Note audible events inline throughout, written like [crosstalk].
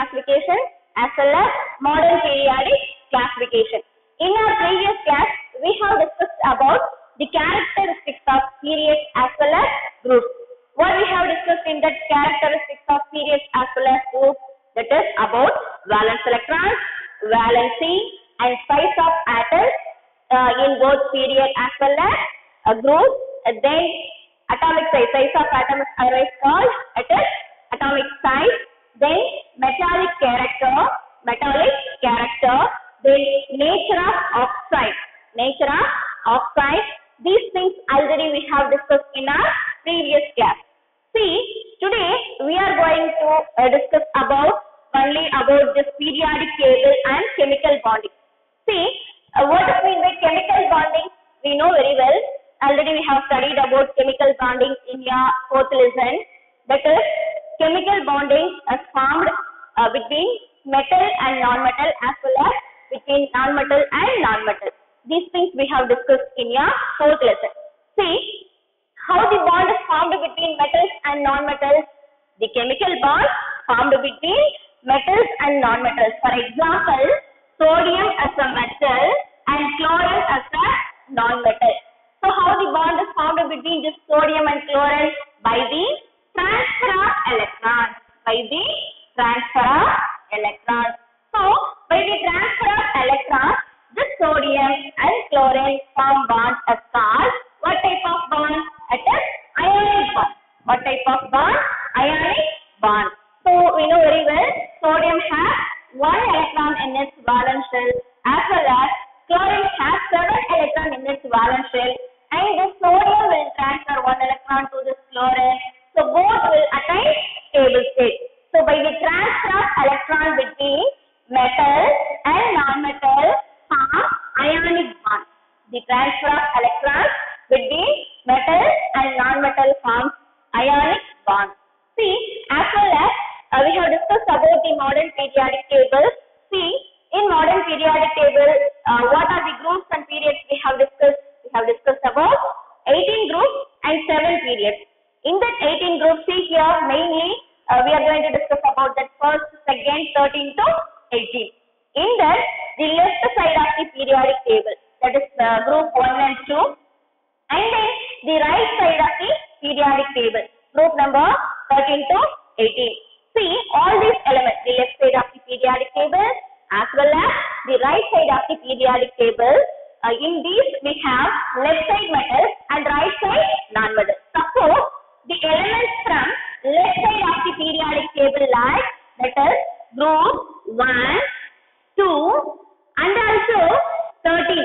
classification as well as modern periodic classification. In our previous class, we have discussed about the characteristics of periods as well as groups. What we have discussed in that characteristics of periods as well as groups that is about valence electrons, valency and size of atoms uh, in both period as well as a group. Then atomic size, size of atoms is called it is atomic size. Then metallic character, metallic character. Then nature of oxide, nature of oxide. These things already we have discussed in our previous class. See, today we are going to uh, discuss about only about this periodic table and chemical bonding. See, uh, what is mean by chemical bonding? We know very well. Already we have studied about chemical bonding in your fourth lesson. That is, chemical bonding is formed uh, between metal and non-metal as well as between non-metal and non-metal. These things we have discussed in your fourth lesson. See, how the bond is formed between metals and non-metals? The chemical bond formed between metals and non-metals. For example, sodium as a metal and chlorine as a non-metal. So how the bond is formed between this sodium and then the right side of the periodic table, group number 13 to 18. See, all these elements, the left side of the periodic table as well as the right side of the periodic table, uh, in these we have left side metals and right side non-metals. Suppose the elements from left side of the periodic table like that is group 1, 2 and also 13.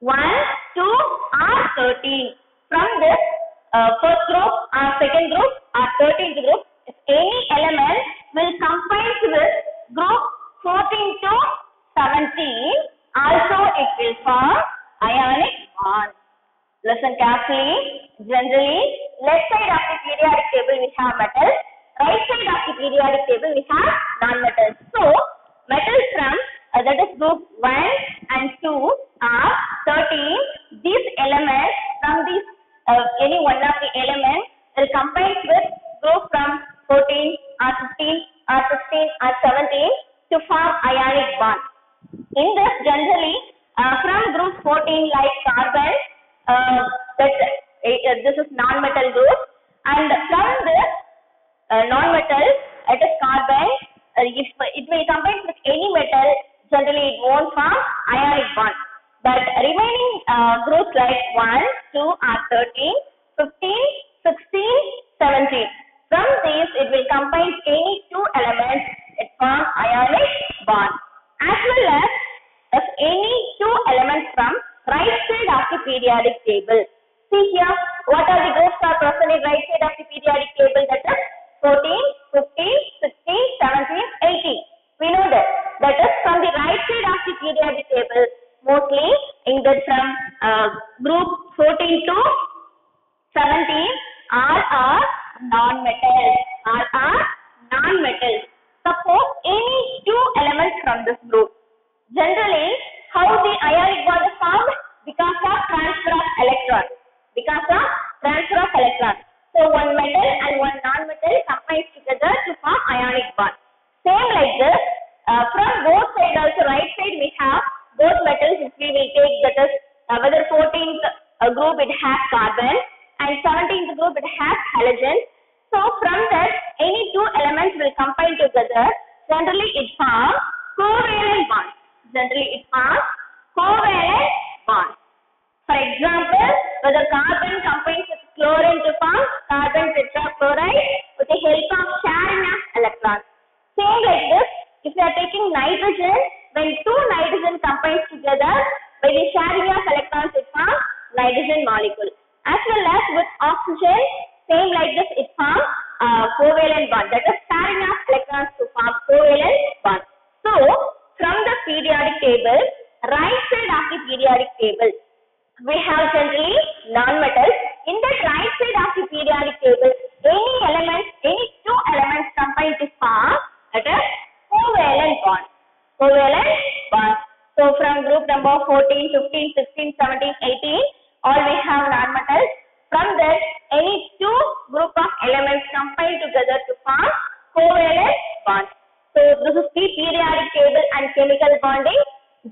1, 2 or 13. From this uh, first group or second group or 13th group, if any element will combine with group 14 to 17, also it will form ionic bond. Listen carefully. Generally, left side of the periodic table we have metals, right side of the periodic table we have non-metals. So, metals from uh, that is group 1 and 2 are 13. These elements from these uh, any one of the elements will combine with group from 14 or 15 or 16 or 17 to form ionic bond. In this generally uh, from group 14 like carbon uh, that uh, this is non-metal group and from this uh, non-metal it is carbon uh, if it may combine with any metal generally it won't form ionic bond but remaining uh, groups like 1 2 are 13 15 16 17 from these it will combine any two elements it forms ionic bond as well as if any two elements from right side of the periodic table. See here what are the groups are present in right side of the periodic table? That is 14 15 16 17 18 we know that that is from the right side of the periodic table mostly in that from uh, group 14 to 17 all are non metals or are non-metals. Suppose any two elements from this group. Generally, how the ionic bond is formed? Because of transfer of electrons. Because of transfer of electrons. So one metal and one non-metal combines together to form ionic bond. Same like this, uh, from both sides also, right side we have both metals which we will take that is uh, whether 14th uh, group it has carbon and 17th group it has halogen. So from that any two elements will combine together. Generally it forms covalent bond. Generally it forms covalent bond. For example, whether carbon combines with chlorine to form carbon tetrachloride with the help of sharing of electrons. Same like this, if you are taking nitrogen, when two nitrogen combines together by the sharing of electrons it forms nitrogen molecule. As well as with oxygen, same like this it forms uh, covalent bond that is sharing of electrons to form covalent bond. So, from the periodic table, right side of the periodic table, we have generally non-metals. In the right side of the periodic table, any elements, any two elements combine to form that is covalent bond. Covalent bond. So from group number 14, 15, 16, 17, 18, all we have non-metals. From that, any two group of elements combine together to form covalent bond. So this is the periodic table and chemical bonding.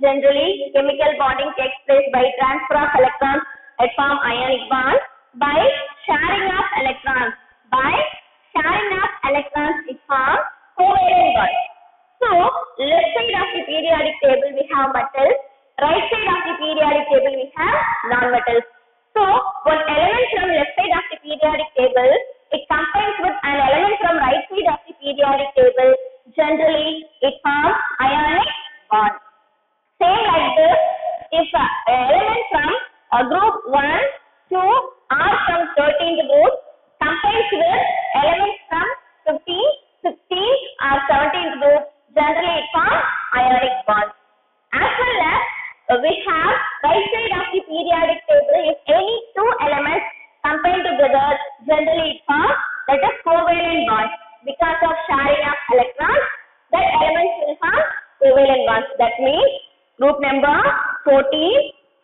Generally, chemical bonding takes place by transfer of electrons at form ionic bond by sharing of electrons. By sharing of electrons it forms covalent bond. So, left side of the periodic table we have metals, right side of the periodic table we have non-metals. So, one element from left side of the periodic table, it combines with an element from right side of the periodic table. Generally, it forms ionic bond. Same like this, if a element from a group 1, 2 or from 13th group combines with elements from 15, 16 or 17th group, generally it forms ionic bonds. As well as uh, we have right side of the periodic table, if any two elements combine together, generally it forms that is covalent bond. Because of sharing of electrons, that elements will form covalent bonds. That means group number 14,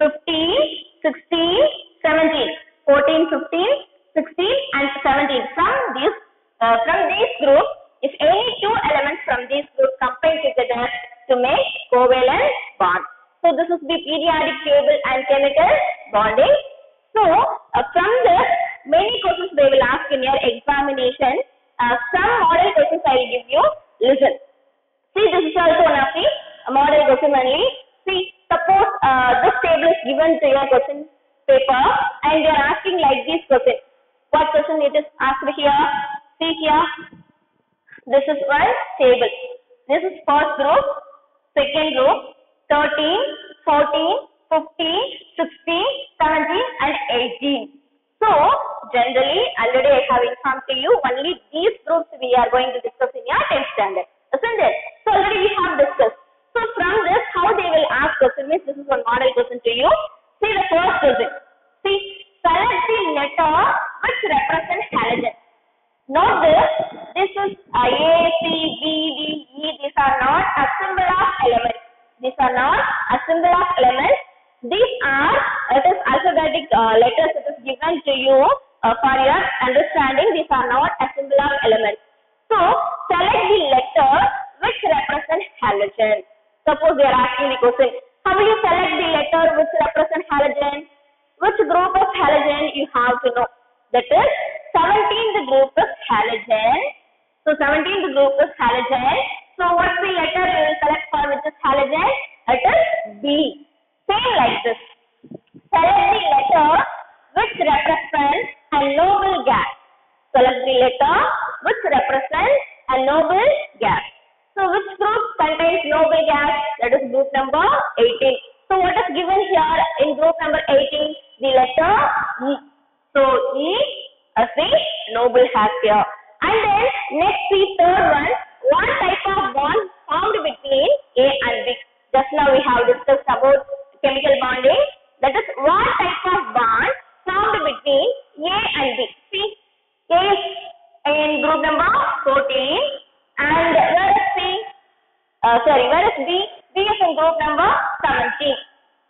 15, 16, 17. 14, 15, 16 and 17. From these, uh, from these groups, if any two elements from these groups combine together to make covalent bond. So this is the periodic table and chemical bonding. So uh, from this, many questions they will ask in your examination. Uh, some model questions I will give you. Listen. See, this is also one of the model question only. See, suppose uh, this table is given to your question paper and they are asking like this question. What question it is asked here? See here. This is one table. This is first group, second group, 13, 14, 15, 16, 17 and 18. So, generally, already I have informed to you, only these groups we are going to discuss in your 10th standard. Isn't it? So, already we have discussed. So, from this, how they will ask question means this is one model question to you. See the first question. See, select the letter which represents halogen. Note this, this is uh, A, C, B, D, E, these are not a symbol of elements. These are not a symbol of elements. These are, it is alphabetic uh, letters it is given to you uh, for your understanding. These are not a symbol of elements. So, select the letter which represents halogen. Suppose they are asking the question, how will you select the letter which represents halogen? Which group of halogen you have to know? That is 17th group is halogen. So 17th group is halogen. So what's the letter you will select for which is halogen? It is B. Same like this. Select the letter which represents a noble gas. Select the letter which represents a noble gas. So which group contains noble gas? That is group number 18. So what is given here in group number 18? The letter E. So E as the noble has here. And then next the third one, one type of bond formed between A and B. Just now we have discussed about chemical bonding. That is one type of bond formed between A and B. See, A is in group number 14 and where is C? Uh, sorry, where is B? B is in group number 17.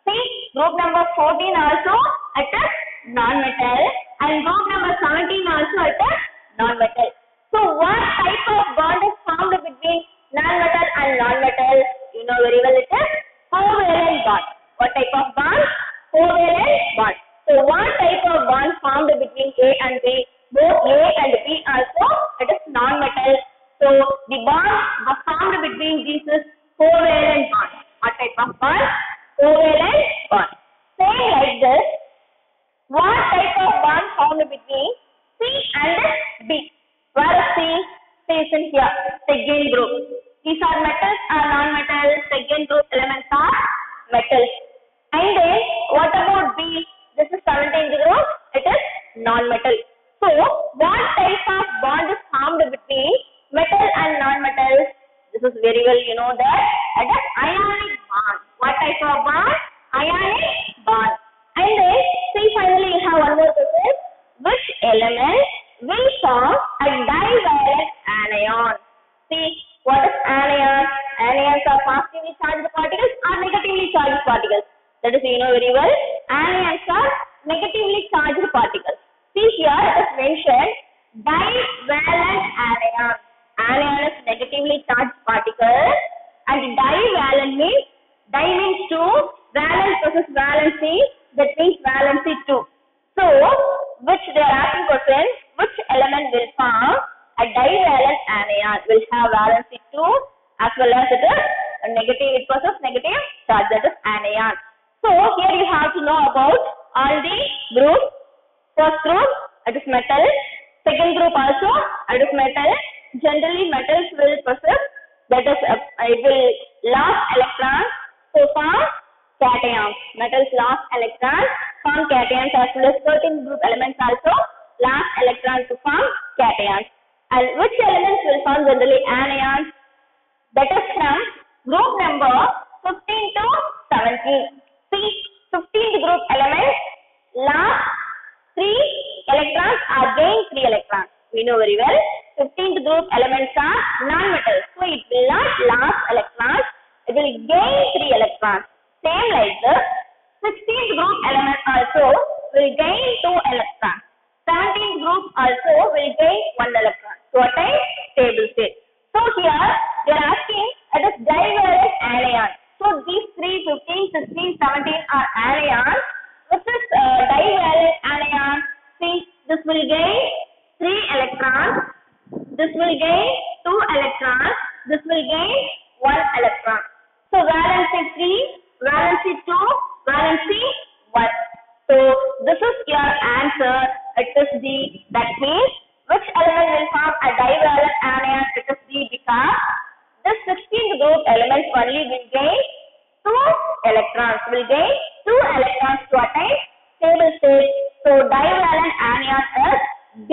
See, group number 14 also at a non-metal and group number 17 also at a non-metal. So what type of bond is formed between non-metal and non-metal? You know very well it is covalent bond. What type of bond? Covalent bond. So what type of bond formed between A and B? Both A and B also it is non-metal. So the bond formed between these is covalent bond. What type of bond? Covalent bond. Saying like this, what type of bond formed between C and B? Where is C? Is in here, second group. These are metals or non-metals. Second group elements are metals. And then what about B? This is 17th group. It is non-metal. So what type of bond is formed between metal and non-metals? This is very well you know that cations. Metals lost electrons form cations as well as certain group elements also lost electrons to form cations. And which elements will form generally anions? That is from group number 15 to 17. See, 15th group elements last three electrons are gain three electrons. We know very well. 15th group elements are non-metals. So it will not last electrons. It will gain three electrons. Same like this. 16th group element also will gain two electrons. 17th group also will gain one electron. So attain stable state. So here they are asking it is divalent anion. So these three 15, 16, 17 are anions. Which is uh, divalent anion? See this will gain three electrons. This will gain two electrons. This will gain one electron. So valency three, valency two, valency one. So this is your answer. It is D. That means which element will form a divalent anion? It is D because this 16th group element only will gain two electrons. Will gain two electrons to attain stable state. So divalent anion is D.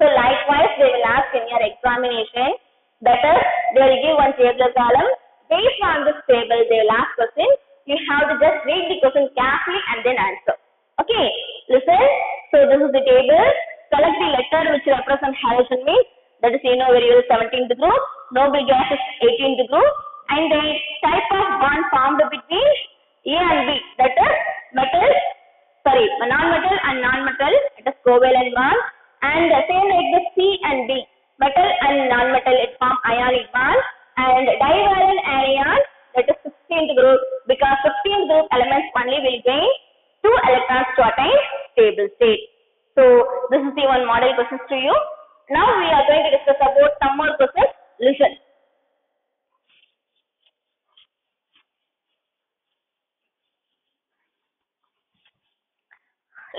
So likewise they will ask in your examination. That is, they will give one table column. Based on this table, they will ask question. You have to just read the question carefully and then answer. Okay, listen. So this is the table. Select the letter which represents halogen means that is you know very well 17th group. Noble gas is 18th group. And the type of bond formed between A and B that is metal, sorry, non-metal and non-metal. It is covalent bond. And the same like the C and D, metal and non-metal, it form ionic bond. And divalent anion, that is 16th group, because 15th group elements only will gain two electrons to attain stable state. So this is the one model questions to you. Now we are going to discuss about some more questions. Listen.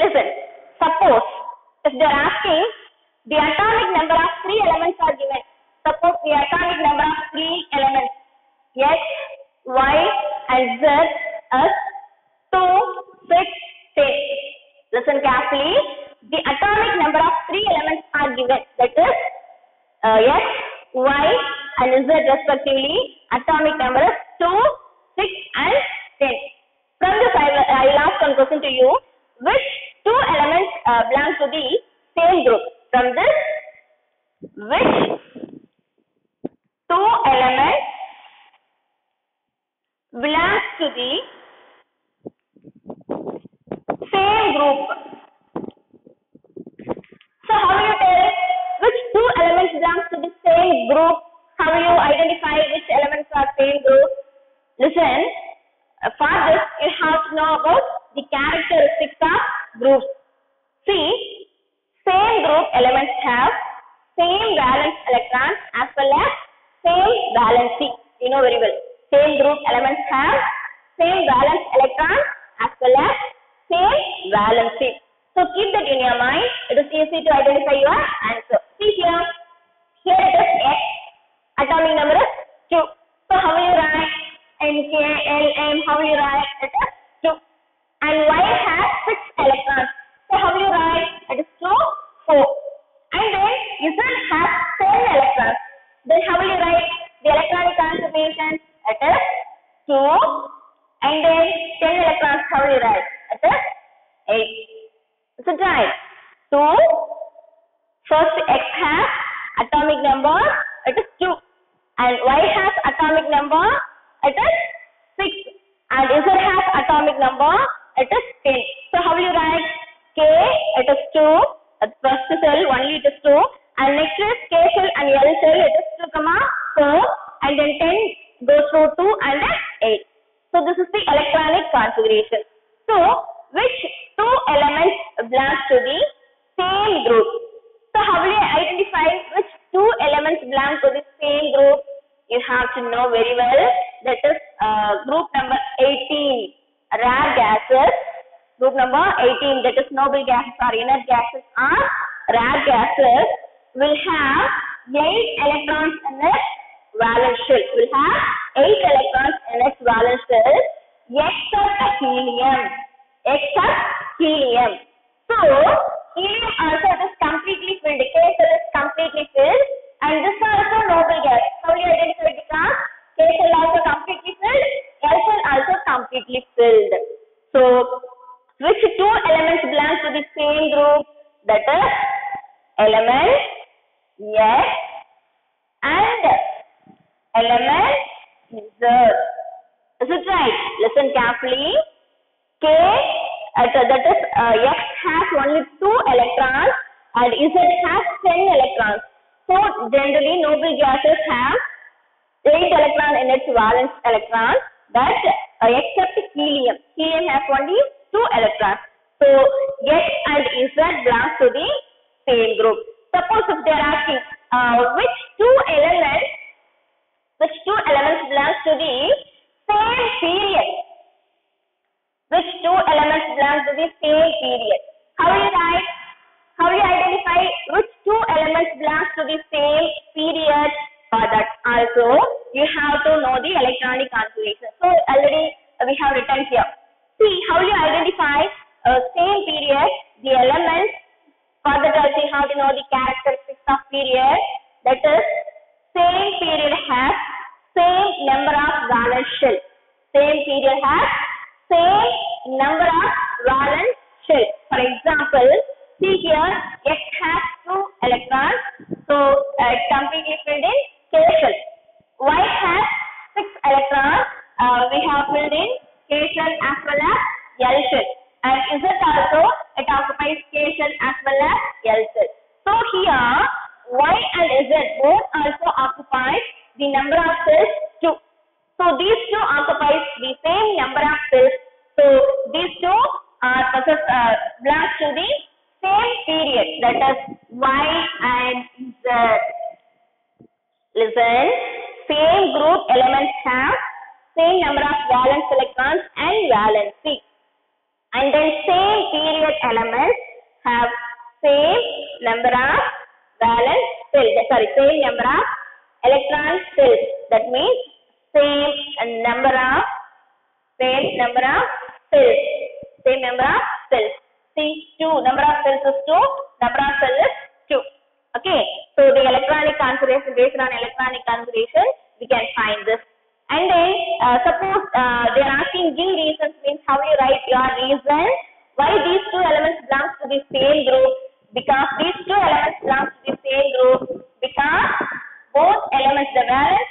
Listen. Suppose if they are asking the atomic number of three elements are given. Suppose the atomic number of three elements X, Y, and Z is 2, 6, 10. Listen carefully. The atomic number of three elements are given. That is uh, X, Y, and Z respectively. Atomic number is 2, 6, and 10. From this, I will ask one question to you. Which two elements uh, belong to the same group? From this, which two elements belongs to the same group. So how will you tell which two elements belongs to the same group? How will you identify which elements are same group? Listen, uh, for this you have to know about the characteristics of groups. See, same group elements have same valence electrons as well as same valency. You know very well. Same group elements have same valence electrons as well as same valency. So keep that in your mind. It is easy to identify your answer. See here. Here it is X. Atomic number is 2. So how will you write? N, K, L, M. How will you write? It is 2. And Y has 6 electrons. So how will you write? It is 2, 4. And then Z has 10 electrons. Then how will you write the configuration? It is 2. And then 10 electrons, how will you write? It is 8. Is it? 2. First X has atomic number, it is 2. And Y has atomic number, it is 6. And Z has atomic number, it is 10. So how will you write? K, it is 2. At first cell, only it is 2. And next is K cell and L cell, it is 2, comma 4. And then 10 goes through 2 and then 8. So this is the electronic configuration. So which two elements belongs to the same group? So how will you identify which two elements belong to the same group? You have to know very well. That is uh, group number 18, rare gases. Group number 18, that is noble gases or inert gases or rare gases will have 8 electrons in its valence shell. Will have 8 electrons in its valence shell except helium. Except helium. So, helium also is completely filled. K cell is completely filled and this also noble gas. How you identify it because K cell also completely filled, L cell also completely filled. So, which two elements belong to the same group? That is element S and element. Is it right? Listen carefully. K, uh, that is uh, X has only two electrons and Z has 10 electrons. So generally noble gases have 8 electrons in its valence electrons but uh, except helium. Helium has only 2 electrons. So X and Z belongs to the same group. Suppose if they are asking uh, which two elements which two elements belongs to the same period which two elements belong to the same period. How will you write? How you identify which two elements belong to the same period? For that also, you have to know the electronic configuration. So already we have written here. See, how will you identify uh, same period, the elements? For that also you have to know the characteristics of period. That is, same period has same number of valence shell. Same period has same number of valence shell. For example, see here X has two electrons, so uh, completely filled in K shell. Y has six electrons, uh, we have filled in K shell as belongs to the same group uh, because both elements, the valence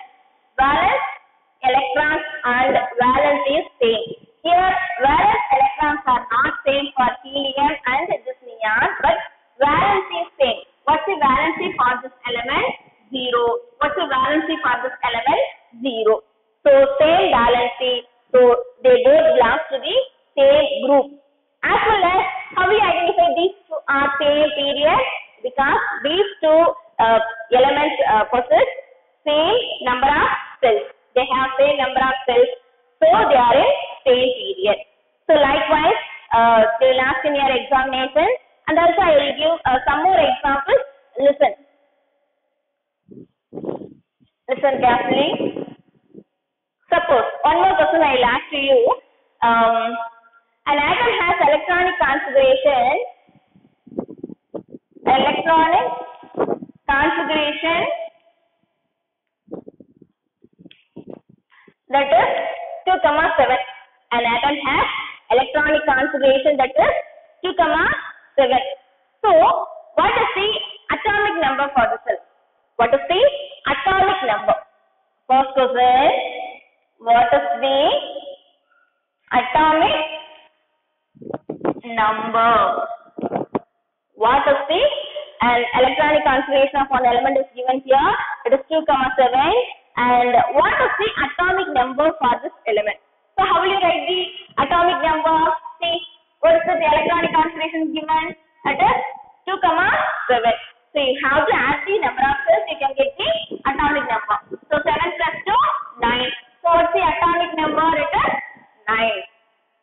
number. First question what is the atomic number? What is the and electronic configuration of one element is given here. It is 2 comma 7 and what is the atomic number for this element? So how will you write the atomic number? See what is the electronic configuration given? It is 2 comma 7 so you have to add the number of cells. You can get the atomic number so 7 plus 2 9 so what's the atomic number it is 9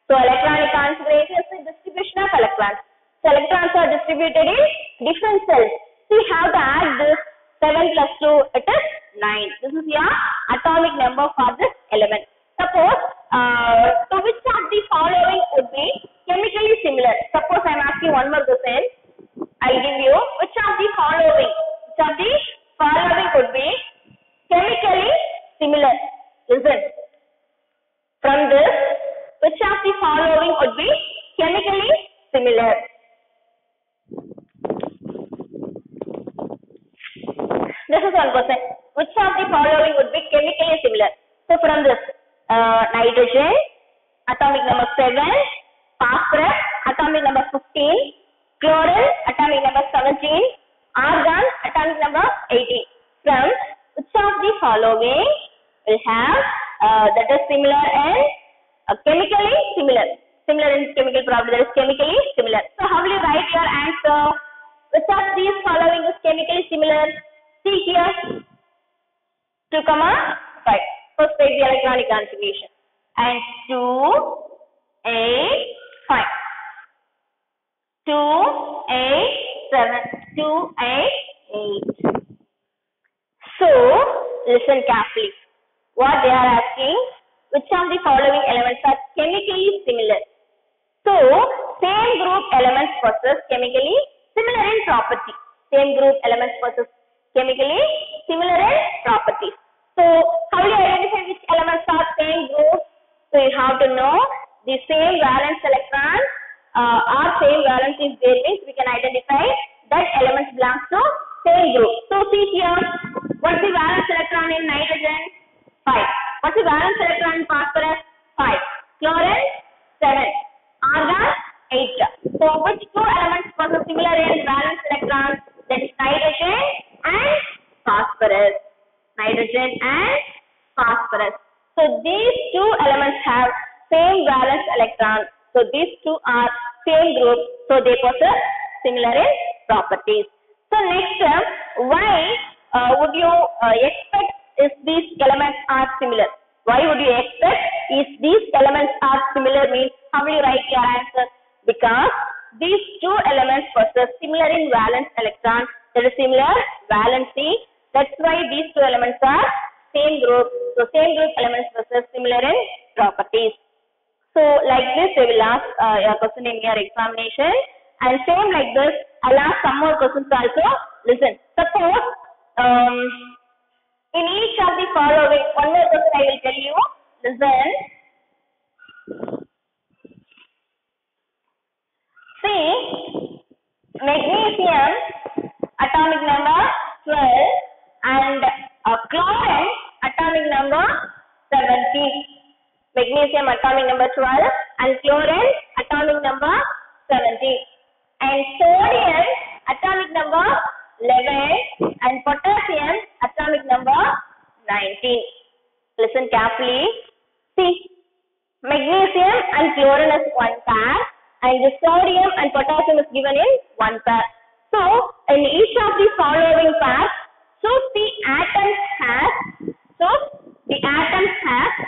so electronic configuration is the distribution of electrons so electrons are distributed in different cells. See how to add this 7 plus 2, it is 9. This is your atomic number for this element. Suppose, uh, so which of the following would be chemically similar? Suppose I am asking one more question. I will give you which of the following, which of the following would be chemically similar? Listen. From this, which of the following would be chemically similar? This is one question. Which of the following would be chemically similar? So from this, uh, nitrogen, atomic number 7, phosphorus, atomic number 15, chlorine, atomic number 17, argon, atomic number 18. From which of the following will have uh, that is similar and uh, chemically similar? Similar in chemical property, that is chemically similar. So how will you write your answer? Which of these following is chemically similar? See here. 2 comma 5. First take the electronic configuration. And 2, 8, 5. 2, 8, 7. 2, 8, 8. So, listen carefully. What they are asking, which of the following elements are chemically similar? So, same group elements possess chemically similar in property. Same group elements possess chemically similar in properties. So, how do you identify which elements are same group? So, you have to know the same valence electrons uh, or same valence is there means we can identify that elements belongs to same group. So, see here, what's the valence electron in nitrogen? 5. What's the valence electron in phosphorus? 5. Chlorine? 7. Argon? 8. So, which two elements possess similar in valence electrons? That is nitrogen and phosphorus. Nitrogen and phosphorus. So, these two elements have same valence electron. So, these two are same group. So, they possess similar properties. So, next, uh, why uh, would you uh, expect if these elements are similar? Why would you expect if these elements are similar means how will you write your answer? Because these two elements possess similar in valence your examination, and same like this, I'll ask some more questions also. Listen, suppose um, in each of the following, one more question I will tell you. Listen. See, magnesium atomic number 12 and uh, chlorine number 17. Magnesium atomic number 12 and chlorine atomic number 17. And sodium atomic number 11 and potassium atomic number 19. Listen carefully. See, magnesium and chlorine is one pair and the sodium and potassium is given in one pair. So, in each of the following pairs, choose the atoms has, choose the atoms has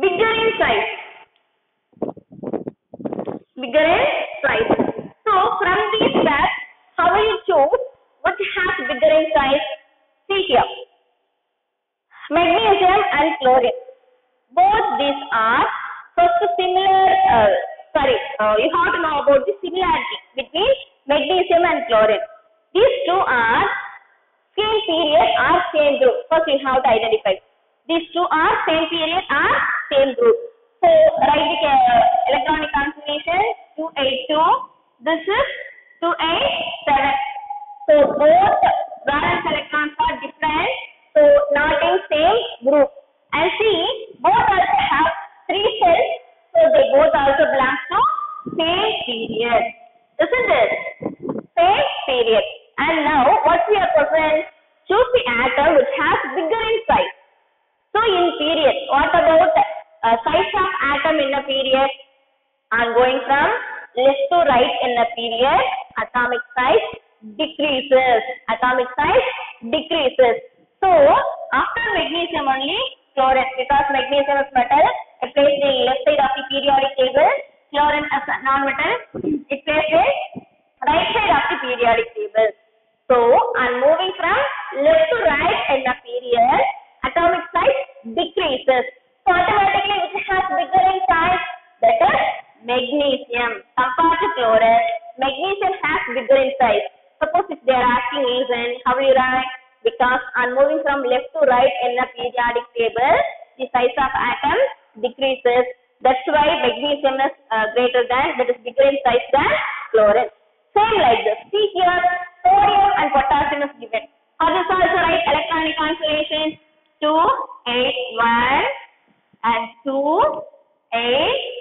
bigger in size. Bigger in size. So, from these pairs, how will you choose what has bigger in size? See here. Magnesium and chlorine. Both these are first similar, uh, sorry, uh, you have to know about the similarity between magnesium and chlorine. These two are same period or same group. First you have to identify. These two are same period or same group. So write the uh, electronic configuration 282. This is 287. So both valence electrons are different. So not in same group. And see, both also have three cells. So they both also belong to same period. Isn't it? Same period. And now what we are present? Choose the atom which has bigger in size. So in period, what about size of atom in a period? I'm going from left to right in a period. Atomic size decreases. Atomic size decreases. So after magnesium only chlorine because magnesium is metal, it plays the left side of the periodic table. Chlorine as non-metal, it plays the right side of the periodic table. So I'm moving from left to right in the period. Atomic size decreases. So automatically which has bigger in size? That is magnesium compared to chlorine. Magnesium has bigger in size. Suppose if they are asking reason, how will you write? Because I'm moving from left to right in the periodic table, the size of atom decreases. That's why magnesium is uh, greater than, that is bigger in size than chlorine. Same like this. See here, sodium and potassium is given. This also write electronic configuration 2, 8, 1 and 2, 8.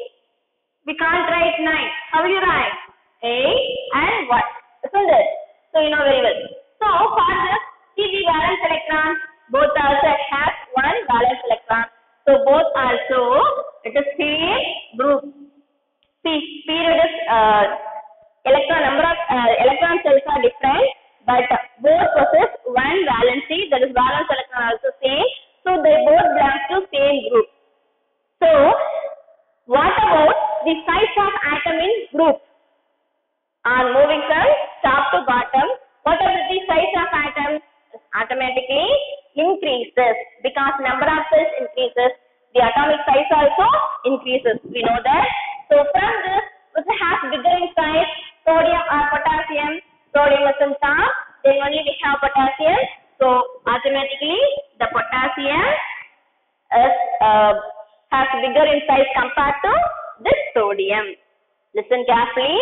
We can't write 9. How will you write? 8 and 1. Isn't it? So you know very well. So for this, see the valence electrons. Both also have one valence electron. So both also it is same group. See, period is uh, electron number of uh, electron cells are different, but both possess one valency. That is valence electron also same. So they both belong to same group. So what about the size of atom in group? On moving from top to bottom, what are the size of atom? Automatically increases because number of cells increases. The atomic size also increases. We know that. So from this, which has bigger in size, sodium or potassium. Sodium is in top, then only we have potassium. So automatically the potassium is uh, has bigger in size compared to this sodium. Listen carefully.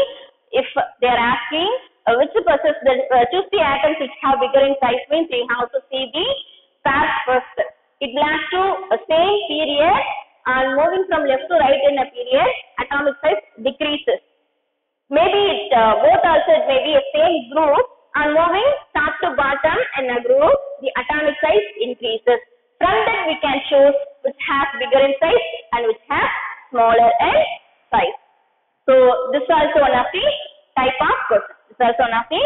If they are asking uh, which process, the, uh, choose the atoms which have bigger in size means you have to see the pairs first. It belongs to a same period and moving from left to right in a period, atomic size decreases. Maybe it, uh, both also it may be a same group and moving top to bottom in a group, the atomic size increases. From that we can choose which has bigger in size and which have smaller in size. So this is also one of the type of question. This is also one of the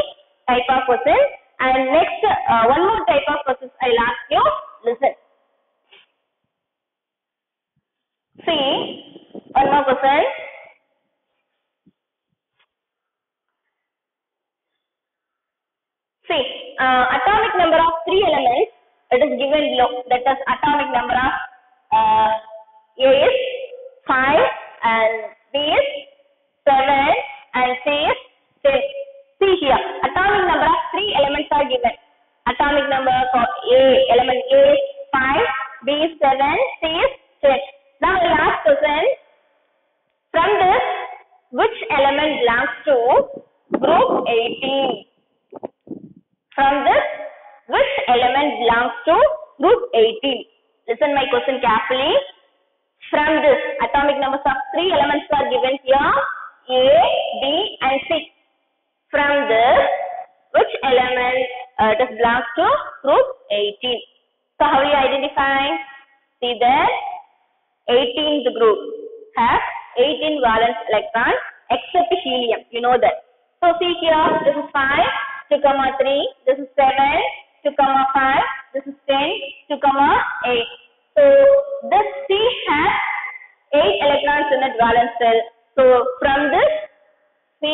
type of question. And next, uh, one more type of questions I'll ask you. Listen. See, one more question. See, uh, atomic number of three elements, it is given below. That is atomic number of uh, A is 5 and B is 7 and C is 6. See here, atomic number of three elements are given. Atomic number for A, element A is 5, B is 7, C is 6. Now last question, from this, which element belongs to group 18? From From this, which element belongs to group 18? Listen my question carefully. From this, atomic numbers of three elements are given here, A, B and C. From this, which element uh, does belongs to group 18? So how you identify? See that 18th group has 18 valence electrons except helium. You know that. So see here, this is 5, 2 comma 3, this is 7, 2 comma 5, this is 10, 2 comma 8. So this C has 8 electrons in its valence shell. So from this, C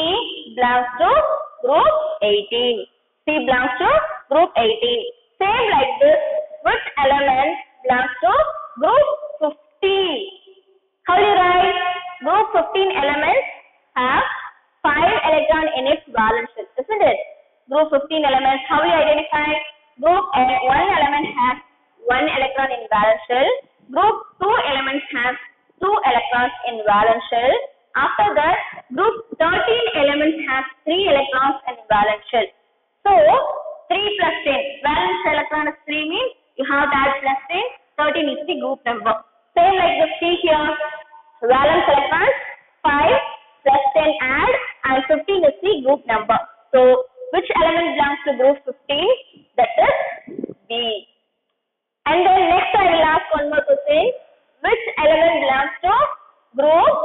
belongs to group 18. C belongs to group 18. Same like this, which element belongs to group 50? How do you write? Group 15 elements have 5 electron in its valence shell, isn't it? Group 15 elements, how we identify? Group uh, 1 element has 1 electron in valence shell. Group 2 elements have 2 electrons in valence shell. After that, group 13 elements have 3 electrons in valence shell. So, 3 plus 10, valence electron is 3 means you have to add plus 10, 13 is the group number. Same like the C here, valence electrons 5 plus 10 add and 15 is the group number. So, which element belongs to group 15? That is B. And then next I will ask one more question. Which element belongs to group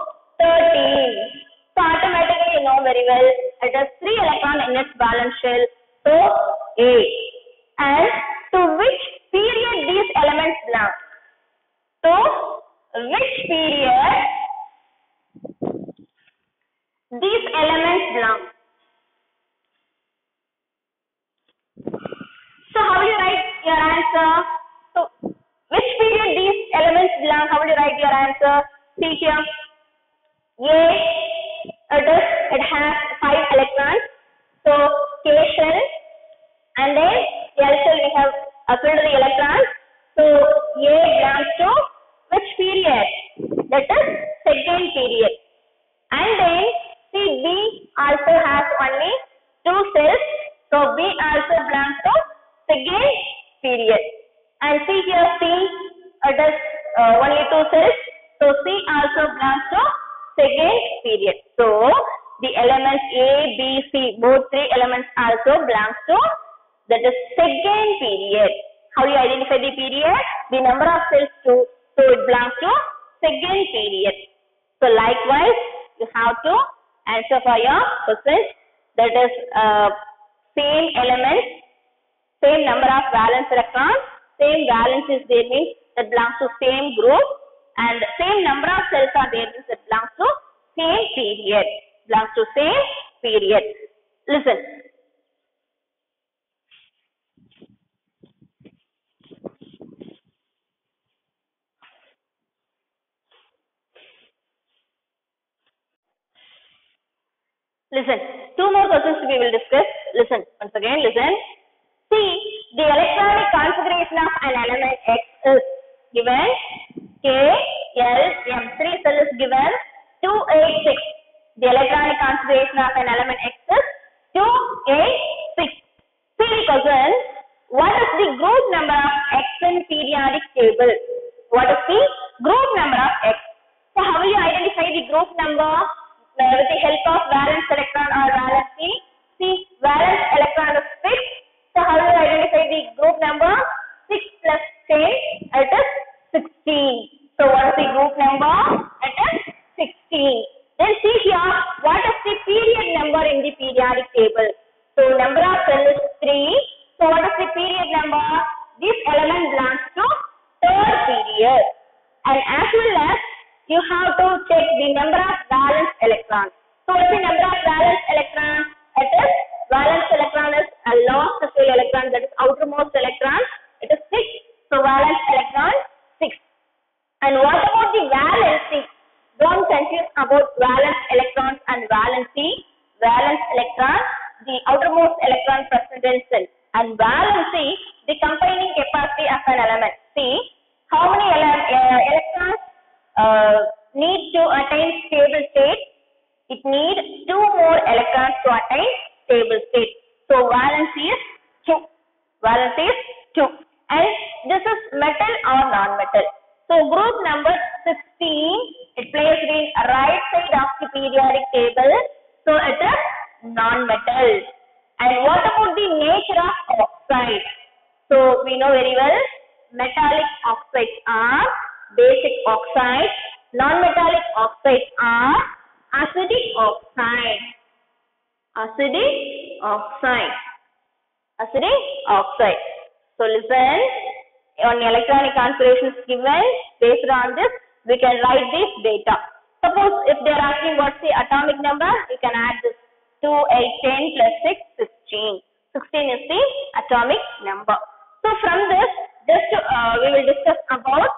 13? So automatically you know very well it has 3 electron in its valence shell. So A. And to which period these elements belong? To which period these elements belong? So how will you write your answer? So which period these elements belong? How will you write your answer? See here. A it is it has five electrons. So K shell and then L shell we have filled the electrons. So A belongs to which period? That is second period. And then see B also has only two shells. So B also belongs to second period. And see here C it is uh, only two shells. So C also belongs to second period. So the elements A, B, C, both three elements also belongs to that is second period. How do you identify the period? The number of shells too. So it belongs to second period. So likewise, you have to answer for your question. That is uh, same elements, same number of valence electrons, same valence is there means that belongs to same group and same number of shells are there means that belongs to same period. Belongs to same period. Listen. Listen, two more questions we will discuss. Listen, once again, listen. See, the electronic configuration of an element X is given K, L, M. Three shell is given 286. The electronic configuration of an element X is 286. See the question. What is the group number of X in periodic table? What is the group number of X? So how will you identify the group number? with the help of valence electron or valence. See, valence electron is 6. So, how do you identify the group number? 6 plus 10, it is 16. So, what is the group number? It is 16. Then see here, what is the period number in the periodic table? So, number of shells is 3. So, what is the period number? This element belongs to third period. And as well as you have to check the number of valence electrons. So what's the number of valence electrons? It is valence electron is a last shell electron that is outermost electron. It is 6. So valence electron 6. And what about the valency? Don't confuse about valence electrons and valency. Valence electron, the outermost electron present in shell. And valency, the combining capacity of an element. See, how many ele uh, electrons uh, need to attain stable state, it needs two more electrons to attain stable state. So valency is 2. Valence is 2. And this is metal or non-metal. So group number 16, it placed in right side of the periodic table. So it is non-metal. And what about the nature of oxide? So we know very well metallic oxides are basic oxides, non-metallic oxides are acidic oxide. Acidic oxide. Acidic oxide. So listen, on electronic configuration is given, based on this, we can write this data. Suppose if they are asking what's the atomic number, you can add this 2, 8, 10 plus 6, 16. 16 is the atomic number. So from this, just uh, we will discuss about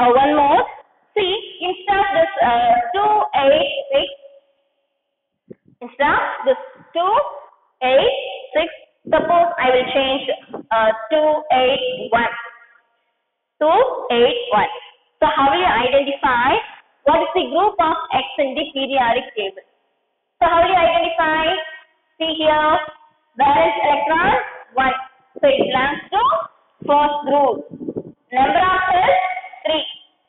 uh, one more. See, instead of this uh, 2, 8, 6, instead of this 2, 8, 6, suppose I will change uh, 2, 8, 1. 2, 8, 1. So how will you identify what is the group of X in the periodic table? So how will you identify? See here, valence electron 1. So it belongs to first group. Number of shells 3.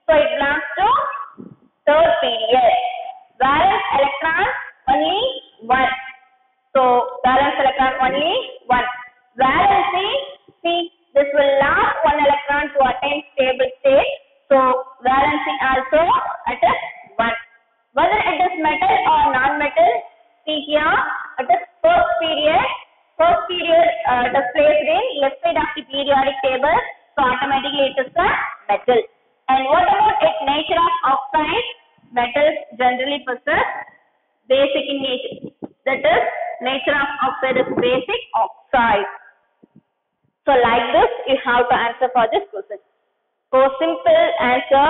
So it belongs to third period. Valence electron only 1. So valence electron only 1. Valency, see this will last one electron to attain stable state. So valency also at a 1. Whether it is metal or non-metal, see here it is first period. First period uh, it is placed in left side of the periodic table. So automatically it is a metal. And what about its nature of oxide? Metals generally possess basic in nature. That is nature of oxide is basic oxide. So like this you have to answer for this question. So simple answer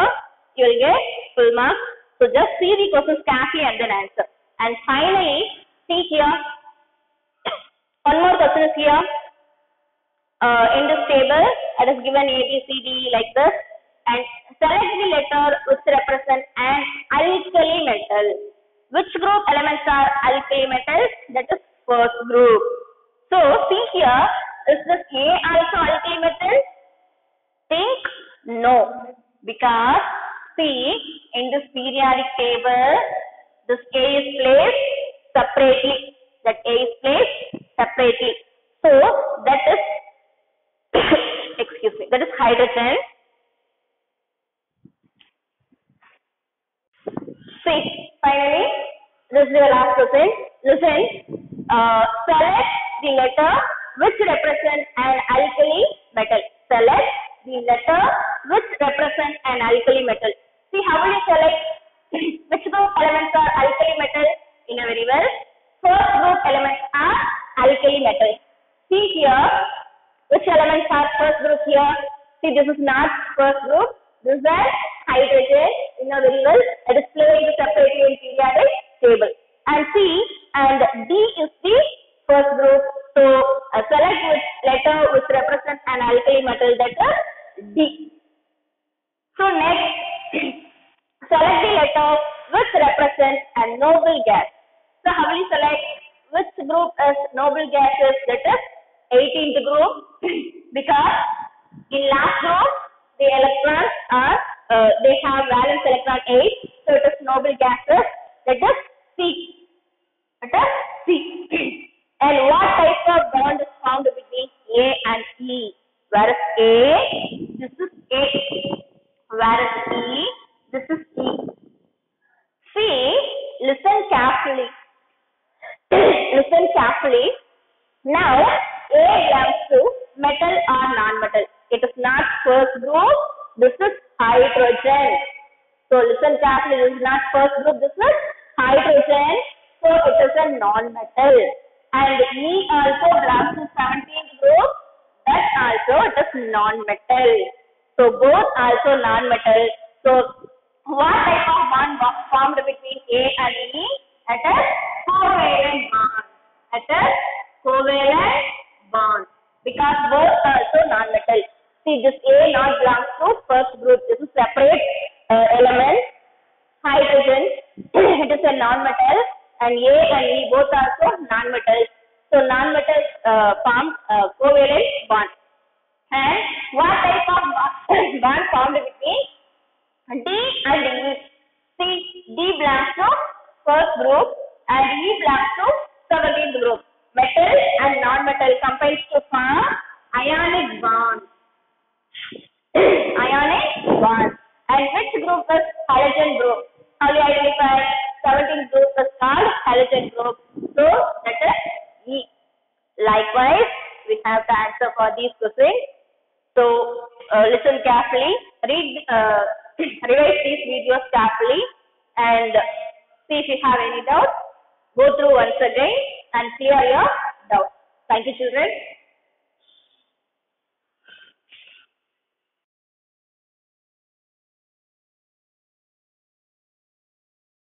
you will get full marks. So just see the questions carefully and then answer. And finally see here one more question is here. Uh, in this table it is given A, B, C, D like this and select the letter which represent an alkali metal. Which group elements are alkali metals? That is first group. So see here, is this A also alkali metal? Think no. Because see in this periodic table, this A is placed separately. That A is placed separately. So that is [coughs] excuse me, that is hydrogen. See, finally, this is the last question. Listen, uh, select the letter which represent an alkali metal. Select the letter which represent an alkali metal. See, how will you select [clears throat] which group elements are alkali metal? In a very well. First group elements are alkali metals. See here, which elements are first group here? See, this is not first group. This is hydrogen. You know very well. It is placed separately in periodic table. And C and D is the first group. So uh, select which letter which represents an alkali metal. That is D. So next, [clears throat] select the letter which represents a noble gas. So how will you select which group is noble gases? That is 18th group [clears throat] because in last group the electrons are uh, they have valence electron 8 so it is noble gases that is C it is C and what type of bond is found between A and E? Whereas A this is A. Whereas E this is E. See listen carefully. [clears throat] Listen carefully. Now A belongs to metal or non-metal. It is not first group. This is hydrogen. So listen carefully. This is not first group. This is hydrogen. So it is a non-metal. And E also belongs to 17th group. That also it is non-metal. So both also non-metal. So what type of bond formed between A and E? It